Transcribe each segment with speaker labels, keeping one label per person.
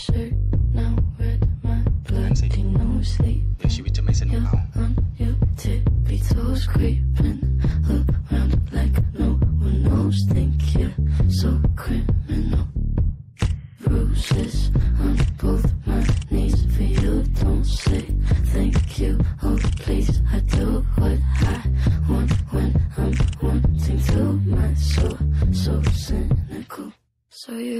Speaker 1: shirt now with my bloody nose
Speaker 2: sleeping. She was Jamaican yeah, now.
Speaker 1: on your tippy toes creeping around like no one knows. Think you're so criminal. Bruises on both my knees for you. Don't say thank you. Oh please, I do what I want when I'm wanting to. My soul so cynical. So you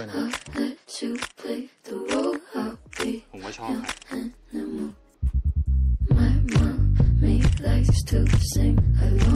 Speaker 2: 会呢？我们小
Speaker 1: 孩。My mommy likes to sing along.